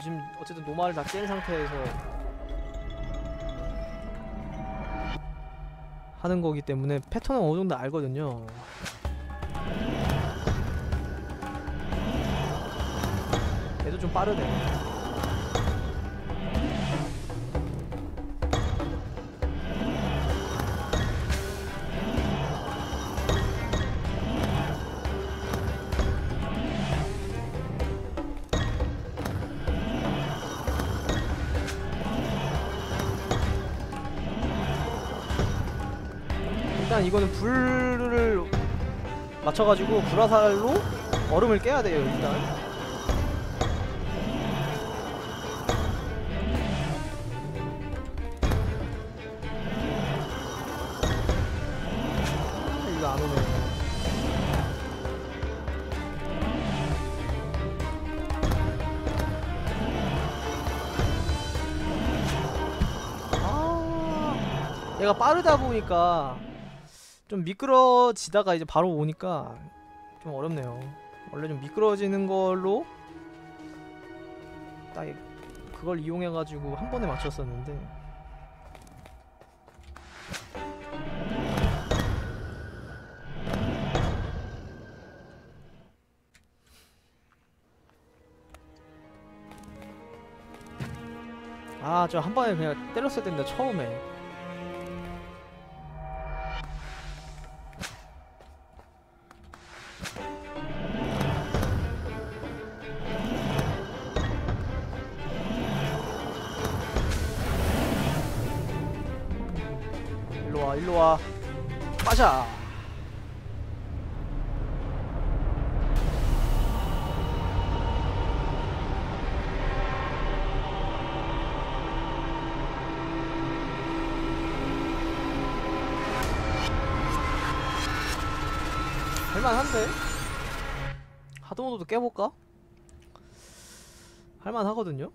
지금 어쨌든 노마를 다 깬 상태에서 하는 거기 때문에 패턴은 어느 정도 알거든요. 얘도 좀 빠르네. 일단 이거는 불을 맞춰가지고 불화살로 얼음을 깨야 돼요 일단. 아, 얘가 빠르다 보니까 좀 미끄러지다가 이제 바로 오니까 좀 어렵네요. 원래 좀 미끄러지는 걸로 딱 이- 그걸 이용해 가지고 한 번에 맞췄었는데 아 저 한 번에 그냥 때렸어야 된다 처음에 일로 와, 일로 와. 빠자. 할만한데? 하드모드도 깨볼까? 할만하거든요?